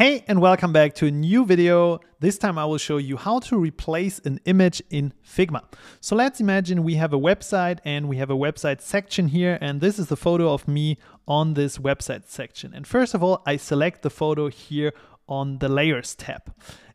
Hey and welcome back to a new video. This time I will show you how to replace an image in Figma. So let's imagine we have a website and we have a website section here and this is the photo of me on this website section. And first of all, I select the photo here on the layers tab.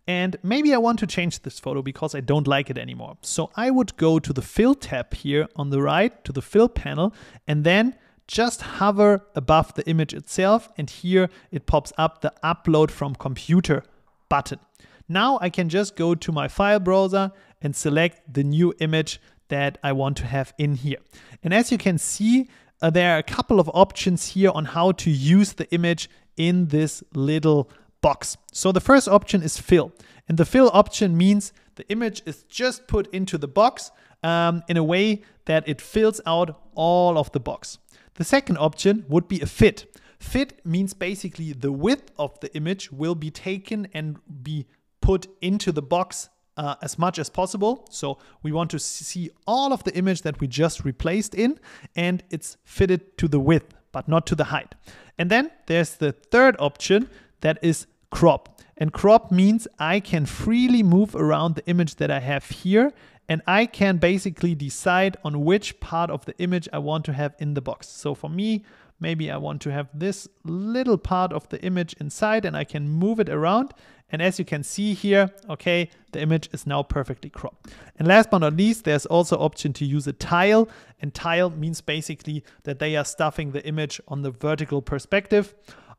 And maybe I want to change this photo because I don't like it anymore. So I would go to the fill tab here on the right to the fill panel and then just hover above the image itself and here it pops up the upload from computer button. Now I can just go to my file browser and select the new image that I want to have in here. And as you can see, uh, there are a couple of options here on how to use the image in this little box. So the first option is fill. And the fill option means the image is just put into the box um, in a way that it fills out all of the box. The second option would be a fit. Fit means basically the width of the image will be taken and be put into the box uh, as much as possible. So we want to see all of the image that we just replaced in and it's fitted to the width, but not to the height. And then there's the third option that is crop. And crop means I can freely move around the image that I have here and I can basically decide on which part of the image I want to have in the box. So for me, maybe I want to have this little part of the image inside and I can move it around. And as you can see here, okay, the image is now perfectly cropped. And last but not least, there's also option to use a tile. And tile means basically that they are stuffing the image on the vertical perspective.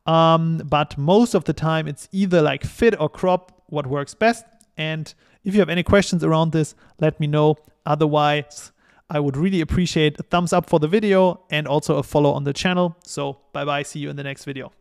Um, but most of the time it's either like fit or crop what works best. And if you have any questions around this, let me know. Otherwise, I would really appreciate a thumbs up for the video and also a follow on the channel. So bye bye, see you in the next video.